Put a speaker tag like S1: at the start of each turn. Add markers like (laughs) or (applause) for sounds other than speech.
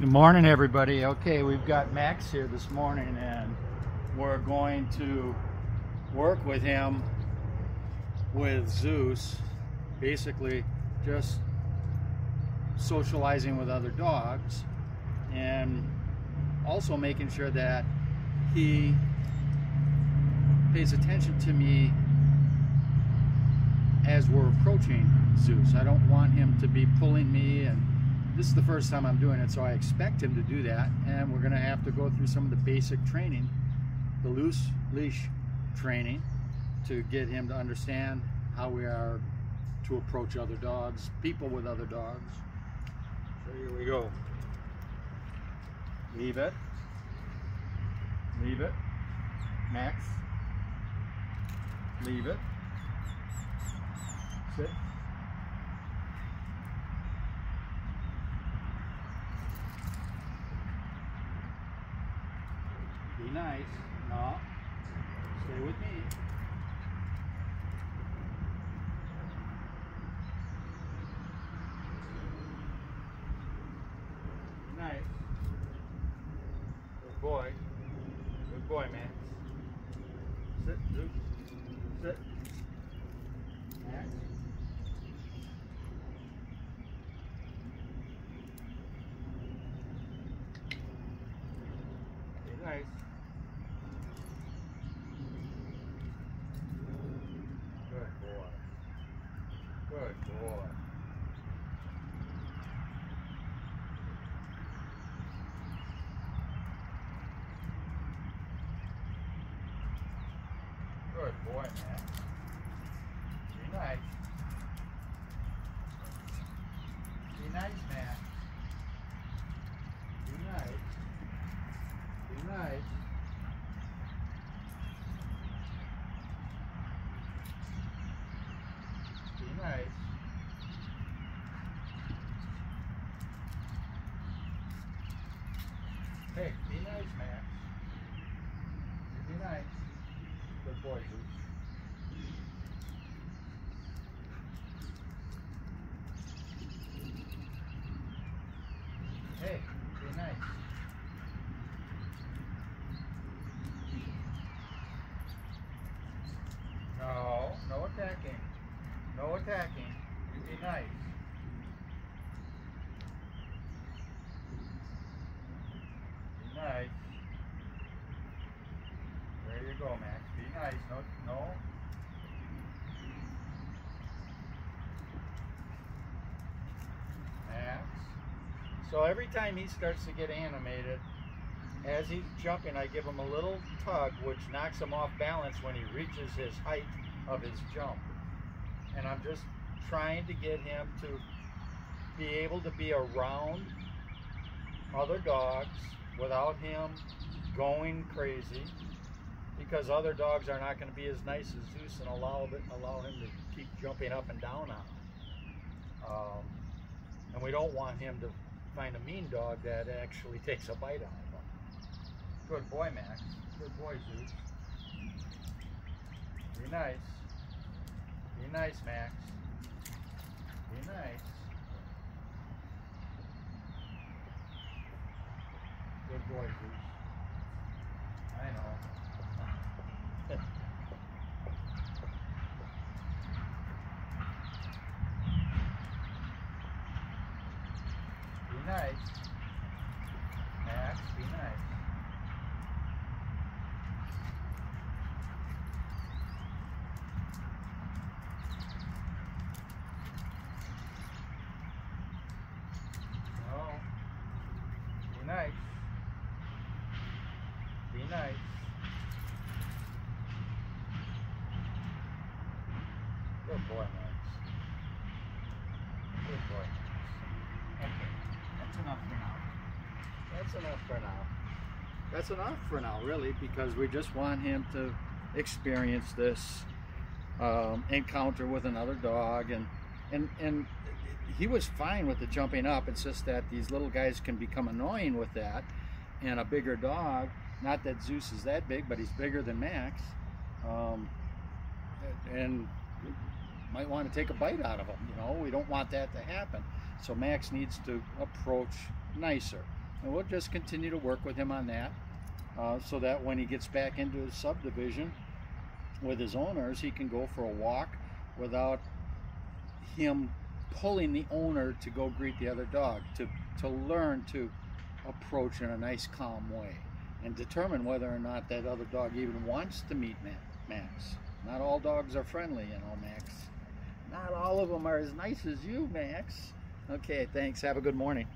S1: Good morning, everybody. Okay, we've got Max here this morning, and we're going to work with him with Zeus, basically just socializing with other dogs, and also making sure that he pays attention to me as we're approaching Zeus. I don't want him to be pulling me and this is the first time I'm doing it, so I expect him to do that. And we're going to have to go through some of the basic training, the loose leash training, to get him to understand how we are to approach other dogs, people with other dogs. So here we go. Leave it. Leave it. Max. Leave it. Sit. Be nice. No. Stay with me. Be nice. Good boy. Good boy, man. Sit, Luke. Sit. Max. Be nice. Good boy. Good boy. Good boy, man. Be nice. Be nice, man. Be nice. Be nice. Be nice. Hey, be nice, Max. Be nice. Good boy, Zeus. Hey, be nice. No, no attacking. No attacking. You be nice. Be nice. There you go, Max. Be nice. No, no. Max. So every time he starts to get animated, as he's jumping, I give him a little tug, which knocks him off balance when he reaches his height of his jump. And I'm just trying to get him to be able to be around other dogs without him going crazy because other dogs are not going to be as nice as Zeus and allow it, allow him to keep jumping up and down on him. Um, and we don't want him to find a mean dog that actually (laughs) takes a bite out of him. Good boy, Max. Good boy, Zeus. Be nice. Be nice, Max. Be nice. Good boy, Zeus. I know. Be nice. Max, be nice. No. Be nice. Be nice. Good boy, Max. Good boy, Max. Okay, that's enough for now. That's enough for now. That's enough for now, really, because we just want him to experience this um, encounter with another dog, and and and he was fine with the jumping up. It's just that these little guys can become annoying with that, and a bigger dog. Not that Zeus is that big, but he's bigger than Max, um, and might want to take a bite out of him. You know, we don't want that to happen. So Max needs to approach nicer. And we'll just continue to work with him on that uh, so that when he gets back into his subdivision with his owners, he can go for a walk without him pulling the owner to go greet the other dog, to, to learn to approach in a nice, calm way and determine whether or not that other dog even wants to meet Max. Not all dogs are friendly, you know, Max. All of them are as nice as you, Max. Okay, thanks. Have a good morning.